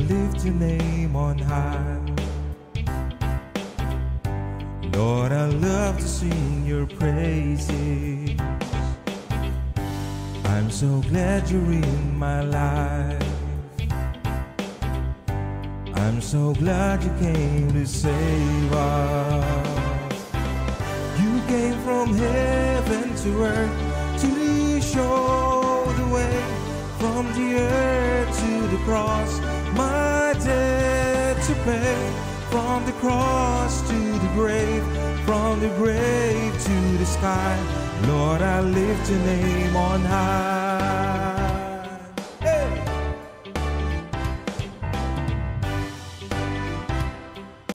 lift your name on high. Lord, I love to sing your praises. I'm so glad you're in my life. I'm so glad you came to save us. You came from heaven to earth to show the way from the earth to the cross. My to pay from the cross to the grave, from the grave to the sky. Lord, I lift your name on high.